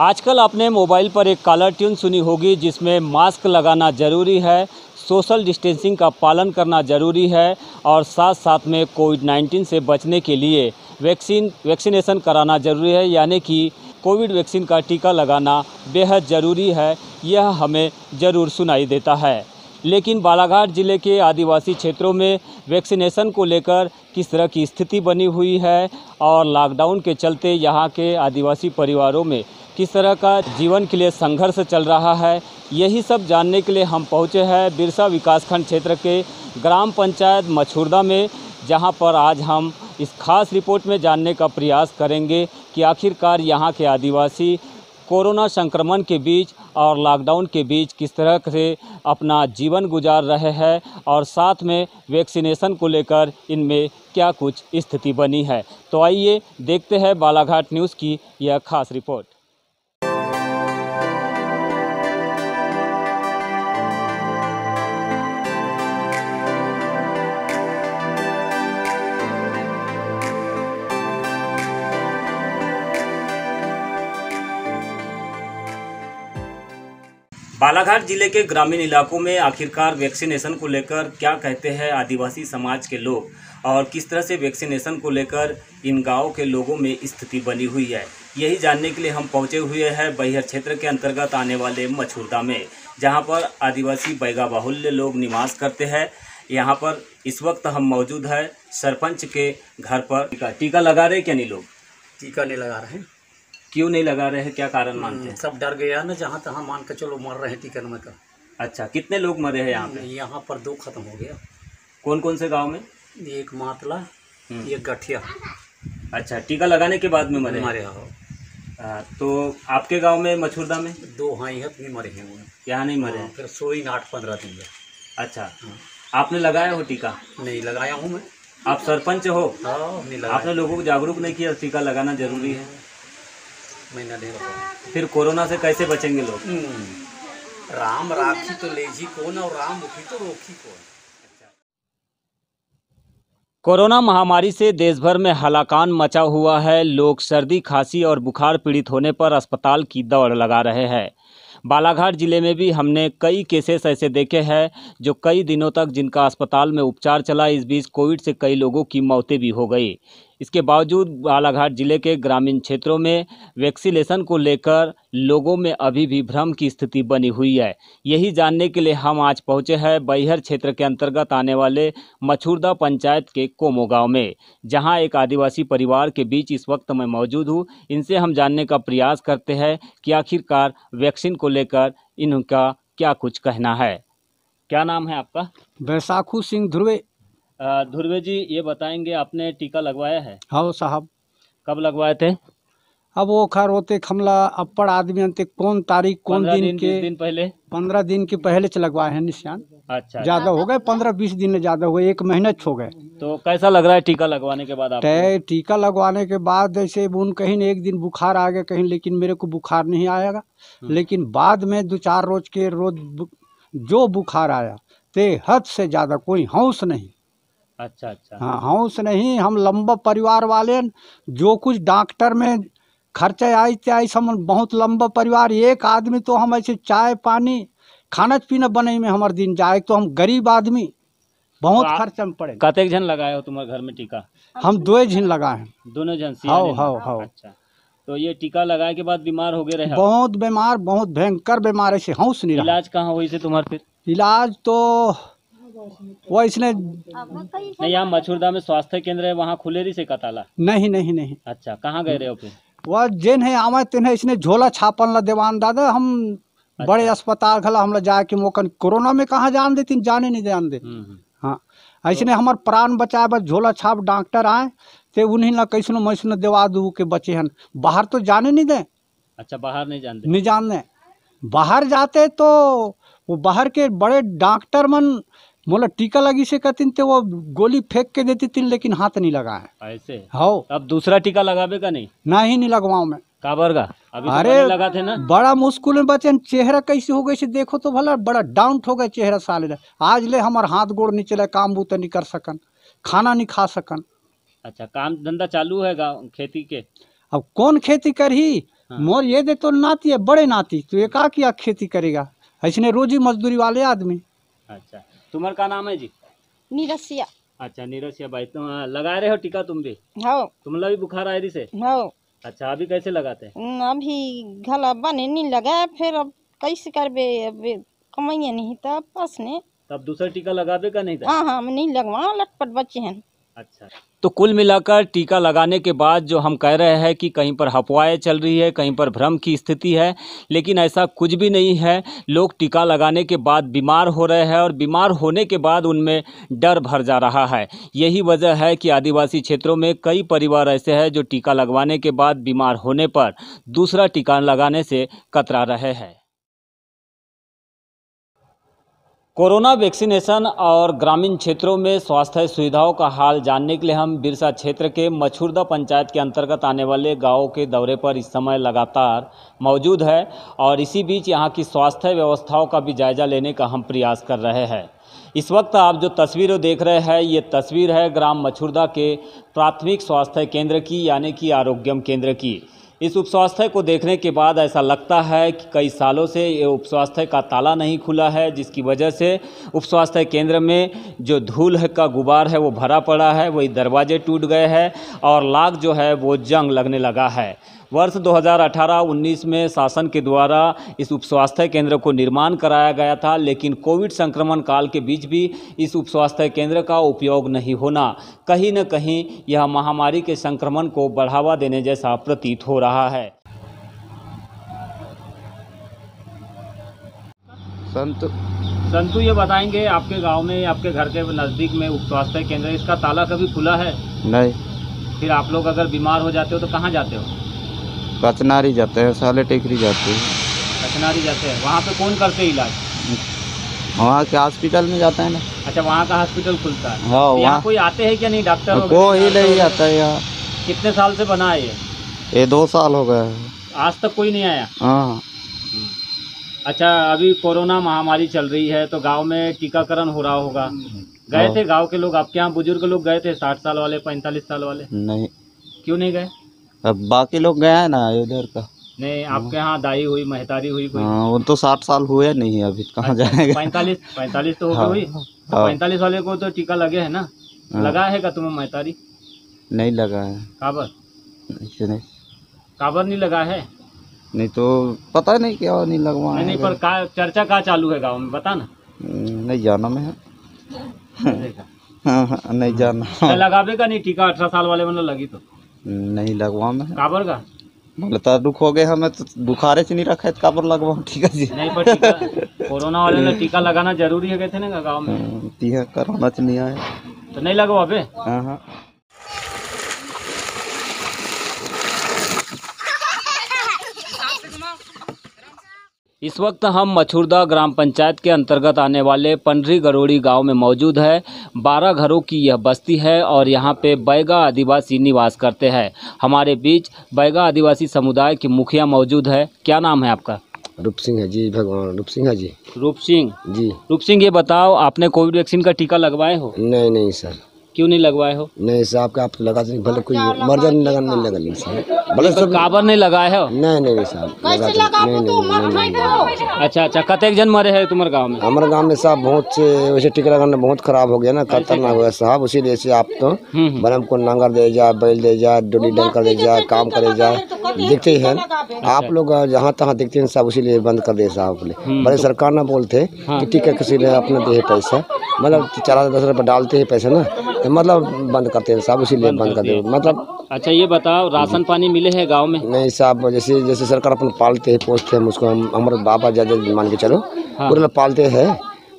आजकल आपने मोबाइल पर एक कॉलर ट्यून सुनी होगी जिसमें मास्क लगाना ज़रूरी है सोशल डिस्टेंसिंग का पालन करना ज़रूरी है और साथ साथ में कोविड 19 से बचने के लिए वैक्सीन वैक्सीनेशन कराना ज़रूरी है, यानी कि कोविड वैक्सीन का टीका लगाना बेहद ज़रूरी है, यह हमें ज़रूर सुनाई देता है। लेकिन बालाघाट ज़िले के आदिवासी क्षेत्रों में वैक्सीनेशन को लेकर किस तरह की स्थिति बनी हुई है और लॉकडाउन के चलते यहाँ के आदिवासी परिवारों में किस तरह का जीवन के लिए संघर्ष चल रहा है, यही सब जानने के लिए हम पहुँचे हैं बिरसा विकासखंड क्षेत्र के ग्राम पंचायत मछुरदा में, जहाँ पर आज हम इस खास रिपोर्ट में जानने का प्रयास करेंगे कि आखिरकार यहाँ के आदिवासी कोरोना संक्रमण के बीच और लॉकडाउन के बीच किस तरह से अपना जीवन गुजार रहे हैं और साथ में वैक्सीनेशन को लेकर इनमें क्या कुछ स्थिति बनी है। तो आइए देखते हैं बालाघाट न्यूज़ की यह खास रिपोर्ट। बालाघाट ज़िले के ग्रामीण इलाकों में आखिरकार वैक्सीनेशन को लेकर क्या कहते हैं आदिवासी समाज के लोग और किस तरह से वैक्सीनेशन को लेकर इन गाँव के लोगों में स्थिति बनी हुई है? यही जानने के लिए हम पहुँचे हुए हैं बैहर क्षेत्र के अंतर्गत आने वाले मछुरदा में, जहाँ पर आदिवासी बैगा बाहुल्य लोग निवास करते हैं। यहाँ पर इस वक्त हम मौजूद है सरपंच के घर पर। टीका टीका लगा रहे क्या नहीं लोग? टीका नहीं लगा रहे हैं। क्यों नहीं लगा रहे? हैं क्या कारण मानते हैं? सब डर गया ना जहाँ तहाँ मान के चलो मर रहे हैं टीका में का अच्छा कितने लोग मरे हैं यहाँ पे? यहाँ पर दो खत्म हो गया। कौन कौन से गाँव में? एक मातला हम्म। एक गठिया। अच्छा टीका लगाने के बाद में मरे मरे हो तो आपके गाँव में मछुरदा में? दो हाँ यहाँ भी मरे हैं वो यहाँ नहीं मरे हाँ, हैं? फिर सोई आठ पंद्रह दिन में। अच्छा हाँ। आपने लगाया हो टीका? नहीं लगाया हूँ मैं। आप सरपंच हो? हाँ नहीं लगाया। आपने लोगों को जागरूक नहीं किया टीका लगाना ज़रूरी है? नहीं लगाया फिर कोरोना से कैसे बचेंगे लोग? हम्म। राम राखी तो लेजी कौन और राम उठी तो रोकी कौन? कोरोना महामारी से देश भर में हलाकान मचा हुआ है। लोग सर्दी खांसी और बुखार पीड़ित होने पर अस्पताल की दौड़ लगा रहे हैं। बालाघाट ज़िले में भी हमने कई केसेस ऐसे देखे हैं जो कई दिनों तक जिनका अस्पताल में उपचार चला इस बीच कोविड से कई लोगों की मौतें भी हो गई। इसके बावजूद बालाघाट ज़िले के ग्रामीण क्षेत्रों में वैक्सीनेशन को लेकर लोगों में अभी भी भ्रम की स्थिति बनी हुई है। यही जानने के लिए हम आज पहुँचे हैं बैहर क्षेत्र के अंतर्गत आने वाले मछुरदा पंचायत के कोमो गाँव में, जहाँ एक आदिवासी परिवार के बीच इस वक्त मैं मौजूद हूँ। इनसे हम जानने का प्रयास करते हैं कि आखिरकार वैक्सीन को लेकर इनका क्या कुछ कहना है। क्या नाम है आपका? बैसाखू सिंह ध्रुवे ध्रुवे जी ये बताएँगे आपने टीका लगवाया है? हाँ साहब। कब लगवाए थे? अब वो खैर होते हमला अप्पड़ आदमी अंते कौन तारीख कौन दिन दिन के दिन पहले? पंद्रह दिन के पहले से लगवाए हैं निशान। अच्छा ज़्यादा हो गए पंद्रह बीस दिन ज़्यादा हो गए एक महीने हो गए। तो कैसा लग रहा है टीका लगवाने के बाद आपको? टीका लगवाने के बाद जैसे उन कहीं एक दिन बुखार आ गया कहीं लेकिन मेरे को बुखार नहीं आएगा। लेकिन बाद में दो चार रोज के रोज जो बुखार आया ते हद से ज़्यादा कोई हौस नहीं। अच्छा अच्छा। हाँ हौस नहीं हम लंबा परिवार वाले न, जो कुछ डॉक्टर में खर्चा आई त्याई सब बहुत लंबा परिवार एक आदमी तो हम ऐसे चाय पानी खाना पीना बने में हमारे दिन जाए तो हम गरीब आदमी बहुत तो खर्चा में पड़े। कतेक जन लगाए हो तुम्हारे घर में टीका? हम दो झिन लगाए हैं। दोनों जन सियाने ने? हाओ, हाओ। अच्छा। तो ये टीका लगाए के बाद बीमार हो गए रहे बहुत बीमार बहुत भयंकर बीमार ऐसे हौस नहीं इलाज कहाँ हुई से तुम्हारे फिर? इलाज तो वो इसने नहीं यहाँ मछुरदा में स्वास्थ्य केंद्र है वहाँ खुलेरी से का ताला नहीं नहीं नहीं। अच्छा कहाँ गए रहे हो फिर? वह जेन है आवे तेन है इसने झोला छापन ला देवान दादा हम अच्छा। बड़े अस्पताल खला हम ला जाके मोकन कोरोना में कहाँ जान देती जाने नहीं जान दे। हम्म, हम्म। हाँ ऐसने हमार प्राण बचाए बस झोला छाप डॉक्टर आए ते उन्हीं ला कैसनो मैसनो देवा दू के बचे हन। बाहर तो जाने नहीं दे। अच्छा बाहर नहीं जान दे। नहीं जान दे। बाहर जाते तो वो बाहर के बड़े डॉक्टर मन मोला टीका लगी से कहतीन ते वो गोली फेंक के देती थी लेकिन हाथ नहीं लगा है। ऐसे? हो। अब दूसरा टीका लगावे का नहीं? ना ही नहीं लगवाऊं मैं। काबर का? अभी तो अरे पहले लगा थे ना? बड़ा मुश्किल में बचे चेहरा कैसे हो गई से देखो तो भला बड़ा डाउन हो गया चेहरा साले। आज ले हमारे हाथ गोड़ नहीं चले काम बूता नहीं कर सकन खाना नहीं खा सकन। अच्छा काम धंधा चालू है खेती के? अब कौन खेती करही? हाँ। मोर ये दे तो नाती है बड़े नाती तो ये का किया खेती करेगा? ऐसने रोजी मजदूरी वाले आदमी। अच्छा। तुम्हारा का नाम है जी? नीरसिया। अच्छा नीरसिया भाई तुम लगा रहे हो टीका तुम भी? हाँ। तुम भी बुखार आए से हाँ। अच्छा अभी कैसे लगाते हैं? अभी घला बने नहीं लगा फिर अब कैसे करबे अब कमाइया नहीं था पास ने। तब दूसरा टीका लगावे का नहीं था? हाँ हाँ नहीं लगवा लटपट बच्चे हैं। अच्छा। तो कुल मिलाकर टीका लगाने के बाद जो हम कह रहे हैं कि कहीं पर अफवाहें चल रही है, कहीं पर भ्रम की स्थिति है, लेकिन ऐसा कुछ भी नहीं है। लोग टीका लगाने के बाद बीमार हो रहे हैं और बीमार होने के बाद उनमें डर भर जा रहा है। यही वजह है कि आदिवासी क्षेत्रों में कई परिवार ऐसे हैं जो टीका लगवाने के बाद बीमार होने पर दूसरा टीका लगाने से कतरा रहे हैं। कोरोना वैक्सीनेशन और ग्रामीण क्षेत्रों में स्वास्थ्य सुविधाओं का हाल जानने के लिए हम बिरसा क्षेत्र के मछुरदा पंचायत के अंतर्गत आने वाले गाँवों के दौरे पर इस समय लगातार मौजूद है और इसी बीच यहाँ की स्वास्थ्य व्यवस्थाओं का भी जायजा लेने का हम प्रयास कर रहे हैं। इस वक्त आप जो तस्वीरें देख रहे हैं, ये तस्वीर है ग्राम मछुरदा के प्राथमिक स्वास्थ्य केंद्र की, यानी कि आरोग्यम केंद्र की। इस उप स्वास्थ्य को देखने के बाद ऐसा लगता है कि कई सालों से ये उप स्वास्थ्य का ताला नहीं खुला है, जिसकी वजह से उप स्वास्थ्य केंद्र में जो धूल का गुबार है वो भरा पड़ा है, वही दरवाजे टूट गए हैं और लाख जो है वो जंग लगने लगा है। वर्ष 2018-19 में शासन के द्वारा इस उप स्वास्थ्य केंद्र को निर्माण कराया गया था लेकिन कोविड संक्रमण काल के बीच भी इस उप स्वास्थ्य केंद्र का उपयोग नहीं होना। कहीं न कहीं यह महामारी के संक्रमण को बढ़ावा देने जैसा प्रतीत हो रहा है। संत संतु ये बताएँगे आपके गाँव में आपके घर के नज़दीक में उप स्वास्थ्य केंद्र इसका ताला कभी खुला है? नहीं। फिर आप लोग अगर बीमार हो जाते हो तो कहाँ जाते हो? कचनारी जाते हैं साले टेकरी जाते हैं। कचनारी जाते हैं। वहाँ पे कौन करते हैं इलाज? वहाँ के हॉस्पिटल में जाते हैं ना। अच्छा वहाँ का हॉस्पिटल खुलता है। हाँ तो वहाँ। कोई आते हैं क्या नहीं डॉक्टर? कोई नहीं आता है यहाँ। कितने साल से बना है ये? ये दो साल हो गए आज तक कोई नहीं आया? हाँ। अच्छा अभी कोरोना महामारी चल रही है तो गाँव में टीकाकरण हो रहा होगा। गए हाँ। थे गाँव के लोग? आपके यहाँ बुज़ुर्ग लोग गए थे साठ साल वाले पैंतालीस साल वाले? नहीं। क्यों नहीं गए? अब बाकी लोग गया है ना उधर का? नहीं आपके यहाँ दाई हुई महतारी हुई कोई? हाँ वो तो साठ साल हुए नहीं अभी कहाँ जाएँगे? पैंतालीस पैंतालीस तो हो हाँ, गई हुई? तो हाँ। पैंतालीस वाले को तो टीका लगे है ना? हाँ। लगा है का तुम्हें महतारी? नहीं लगा है। काबर? नहीं काबर नहीं लगा है? नहीं तो पता नहीं क्या नहीं लगवा नहीं नहीं पर का चर्चा का चालू है गाँव में बता ना। नहीं जाना मैं। हाँ हाँ नहीं जाना। तो लगावे का नहीं टीका अठारह साल वाले मतलब लगी तो। नहीं लगवा में। काबर का? मतलब दुख हो गए हमें तो बुखारे से नहीं रखा है तो काबर लगवा ठीक है जी। नहीं पर टीका कोरोना वाले ने टीका लगाना ज़रूरी है कहते ना गाँव में। हाँ, टीका कराना चाहिए तो नहीं लगवा बे हाँ। इस वक्त हम मछुरदा ग्राम पंचायत के अंतर्गत आने वाले पंडरी गरोड़ी गाँव में मौजूद है। बारह घरों की यह बस्ती है और यहाँ पे बैगा आदिवासी निवास करते हैं। हमारे बीच बैगा आदिवासी समुदाय की मुखिया मौजूद है। क्या नाम है आपका? रूप सिंह है जी भगवान रूप सिंह है जी। रूप सिंह। जी। रूप सिंह ये बताओ आपने कोविड वैक्सीन का टीका लगवाए हो? नहीं नहीं सर। क्यों नहीं लगवाए हो? नहीं सर आपका आप लगा दें भले कोई मर्जा नहीं लगा नहीं लगा नहीं सर भले तो सब काबर नहीं लगाए हो? नहीं नहीं नहीं सर लगा दें। नहीं अच्छा अच्छा कतेक जन मरे हैं तुम्हारे गाँव में? हमारे गाँव में साहब बहुत से वैसे टीका लगाना बहुत खराब हो गया ना खतरनाक हो गया साहब उसीलिए से आप तो हम्म, हम्म। बरम को नांगर दे जा बैल दे जा डोली डंकर दे जा काम करे जा। देखते हैं आप लोग जहाँ तहाँ देखते हैं साहब उसीलिए बंद कर दे साहब बोले। बड़े सरकार ना बोलते कि टीका किसी ने अपना दे पैसा मतलब चार हज़ार दस रुपये डालते हैं पैसे ना तो मतलब बंद करते हैं साहब इसीलिए बंद करते हैं। मतलब अच्छा ये बताओ राशन पानी मिले हैं गाँव में? नहीं साहब जैसे जैसे सरकार अपन पालते हैं पोसते हैं उसको हम हमारे बाबा जाजा मान के चलो हाँ। पूरे पालते हैं।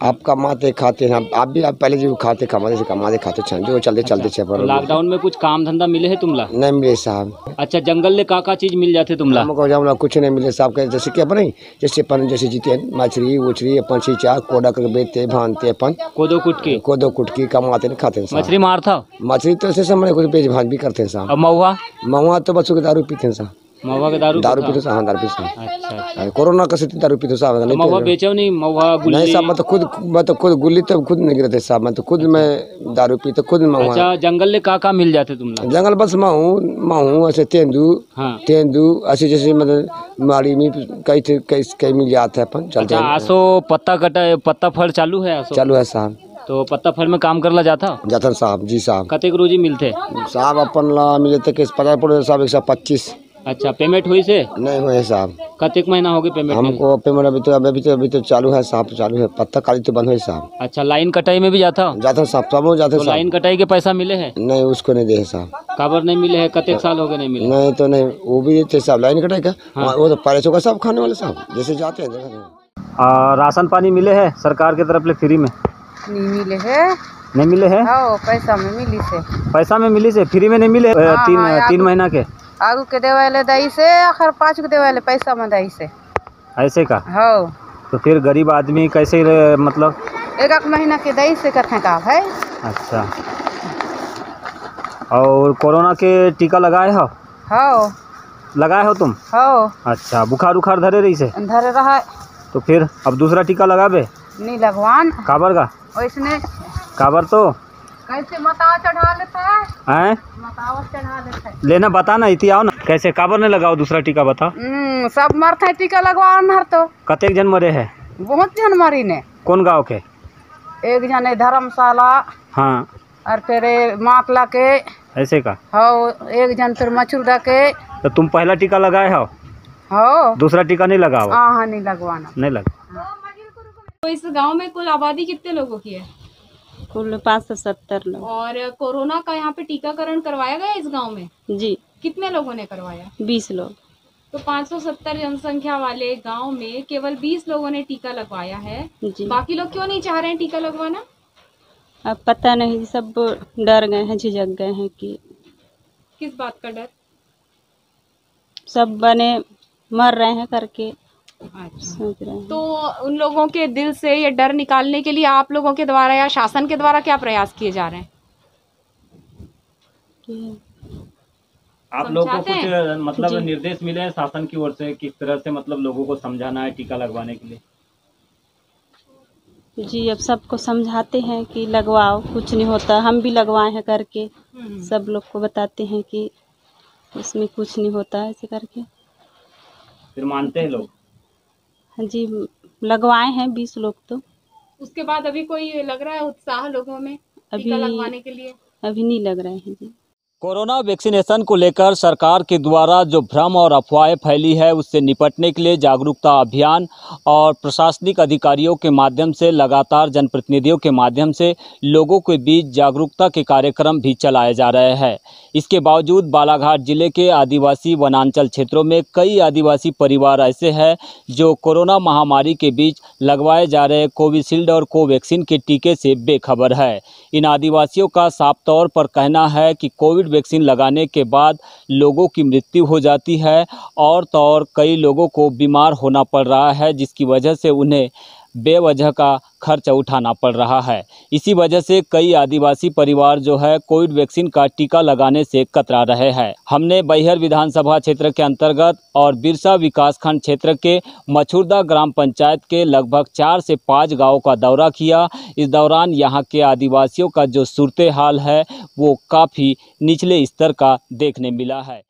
आप कमाते खाते हैं आप भी आप पहले जो खाते कमाते से कमाते खाते छे जो चलते चलते छे पर लॉकडाउन में कुछ काम धंधा मिले है तुमला? नहीं मिले साहब। अच्छा जंगल ले का का चीज़ मिल जाते तुमला? हमको जब कुछ नहीं मिले साहब के जैसे कि अपन नहीं जैसे अपन जैसे जीते मछली उछली अपन चीचा कोडा करके बेचते भानते अपन। कोदो कुटकी? कोदो कुटकी कमाते नहीं खाते मछली मारता मछली तो ऐसे समय कुछ बेच भान भी करते हैं साहब। महुआ? महुआ तो बच्चों के दारू पीते हैं साहब। महुआ के दारू दारू पीते? हाँ, दारू पीते अच्छा अच्छा। कोरोना का स्थिति दारू पीते साहब तो नहीं महुआ बेचो नहीं महुआ नहीं साहब मैं तो खुद मैं तो खुद गुल्ली तो खुद नहीं गिरते साहब मैं तो खुद मैं दारू पीते खुद अच्छा जंगल में कहाँ कहाँ मिल जाते तुम जंगल बस माहू माहू ऐसे तेंदू हाँ। तेंदू ऐसे जैसे मतलब माड़ी में कई कई कई मिल जाते हैं अपन चलते अच्छा हैं। आसो पत्ता कटा पत्ता फल चालू है आसो? चालू है साहब। तो पत्ता फल में काम करला जाता? जातन साहब जी साहब। कतेक रोजी मिलते? साहब अपन ला मिले थे कि पचास पड़े साहब एक सौ पच्चीस। अच्छा पेमेंट हुई से? नहीं हुए साहब। कतेक महीना होगी पेमेंट हमको पेमेंट अभी तो अभी तो अभी तो चालू है साहब चालू है। पत्ता काली तो बंद है साहब। अच्छा लाइन कटाई में भी जाता जाते साहब सब जाते तो लाइन कटाई के पैसा मिले हैं? नहीं उसको नहीं दे साहब। काबर नहीं मिले हैं? कतेक साल हो गए नहीं मिले? नहीं तो नहीं वो भी देते साहब लाइन कटाई का। वो तो पैसों का सब खाने वाले साहब। जैसे जाते हैं राशन पानी मिले है सरकार की तरफ़ ले फ्री में? नहीं मिले है। नहीं मिले हैं? हाँ पैसा में मिली से। पैसा में मिली से? फ्री में नहीं मिले हाँ, तीन हाँ, तीन महीना के? आगू के देवाले दई से आखिर पाँच के देवाले पैसा में दई से। ऐसे का? हो। तो फिर गरीब आदमी कैसे मतलब? एक एक महीना के दई से कथे का है अच्छा। और कोरोना के टीका लगाए हो? हो। लगाए हो तुम? हो। अच्छा बुखार उखार धरे रही से अंधर रहा। तो फिर अब दूसरा टीका लगाबे? नहीं लगवान। काबर का? वैसने काबर तो? कैसे मतावा चढ़ा लेता है? हैं? मतावा चढ़ा लेता है। लेना बता ना इति आओ ना। कैसे काबर ने लगाओ दूसरा टीका बता हम्म, सब मरते हैं टीका लगवान हर तो। कतेक जन मरे है? बहुत जन मरी ने। कौन गाँव के? एक जन है धर्मशाला हाँ। और फिर ए मातला के। ऐसे का? हो एक जन फिर मचुरदा के। तो तुम पहला टीका लगाए हो? हो दूसरा टीका नहीं लगाओ? हाँ हाँ नहीं लगवाना। नहीं लगा तो इस गाँव में कुल आबादी कितने लोगों की है? कुल पाँच सौ सत्तर लोग। और कोरोना का यहाँ पे टीकाकरण करवाया गया इस गाँव में? जी। कितने लोगों ने करवाया? बीस लोग। तो 570 जनसंख्या वाले गाँव में केवल 20 लोगों ने टीका लगवाया है। जी। बाकी लोग क्यों नहीं चाह रहे हैं टीका लगवाना? अब पता नहीं सब डर गए हैं झिझक गए हैं कि किस बात का डर? सब बने मर रहे हैं करके। तो उन लोगों के दिल से ये डर निकालने के लिए आप लोगों के द्वारा या शासन के द्वारा क्या प्रयास किए जा रहे हैं? आप लोगों को कुछ मतलब निर्देश मिले हैं शासन की ओर से किस तरह से मतलब लोगों को समझाना है टीका लगवाने के लिए? जी अब सबको समझाते हैं कि लगवाओ कुछ नहीं होता। हम भी लगवाए हैं करके। सब लोग को बताते हैं कि उसमें कुछ नहीं होता है ऐसे करके। फिर मानते हैं लोग? जी लगवाए हैं बीस लोग तो। उसके बाद अभी कोई लग रहा है उत्साह लोगों में अभी- लगवाने के लिए? अभी नहीं लग रहे हैं जी। कोरोना वैक्सीनेशन को लेकर सरकार के द्वारा जो भ्रम और अफवाहें फैली है, उससे निपटने के लिए जागरूकता अभियान और प्रशासनिक अधिकारियों के माध्यम से, लगातार जनप्रतिनिधियों के माध्यम से लोगों के बीच जागरूकता के कार्यक्रम भी चलाए जा रहे हैं। इसके बावजूद बालाघाट ज़िले के आदिवासी वनांचल क्षेत्रों में कई आदिवासी परिवार ऐसे हैं जो कोरोना महामारी के बीच लगवाए जा रहे कोविशील्ड और कोवैक्सीन के टीके से बेखबर है। इन आदिवासियों का साफ़ तौर पर कहना है कि कोविड वैक्सीन लगाने के बाद लोगों की मृत्यु हो जाती है और तो और कई लोगों को बीमार होना पड़ रहा है, जिसकी वजह से उन्हें बेवजह का खर्च उठाना पड़ रहा है। इसी वजह से कई आदिवासी परिवार जो है कोविड वैक्सीन का टीका लगाने से कतरा रहे हैं। हमने बैहर विधानसभा क्षेत्र के अंतर्गत और बिरसा विकासखंड क्षेत्र के मछुरदा ग्राम पंचायत के लगभग चार से पाँच गाँव का दौरा किया। इस दौरान यहाँ के आदिवासियों का जो सूरत हाल है, वो काफ़ी निचले स्तर का देखने मिला है।